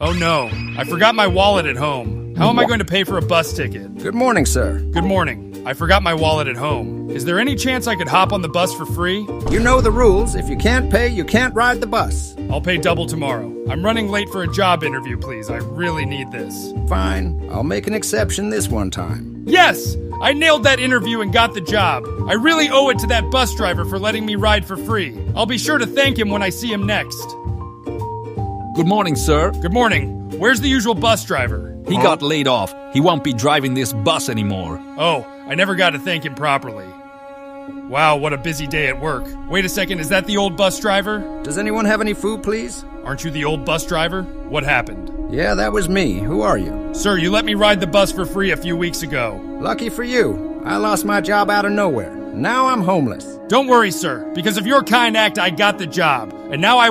Oh no, I forgot my wallet at home. How am I going to pay for a bus ticket? Good morning, sir. Good morning. I forgot my wallet at home. Is there any chance I could hop on the bus for free? You know the rules. If you can't pay, you can't ride the bus. I'll pay double tomorrow. I'm running late for a job interview, please. I really need this. Fine. I'll make an exception this one time. Yes! I nailed that interview and got the job. I really owe it to that bus driver for letting me ride for free. I'll be sure to thank him when I see him next. Good morning, sir. Good morning. Where's the usual bus driver? He got laid off. He won't be driving this bus anymore. Oh, I never got to thank him properly. Wow, what a busy day at work. Wait a second, is that the old bus driver? Does anyone have any food, please? Aren't you the old bus driver? What happened? Yeah, that was me. Who are you? Sir, you let me ride the bus for free a few weeks ago. Lucky for you. I lost my job out of nowhere. Now I'm homeless. Don't worry, sir. Because of your kind act, I got the job. And now I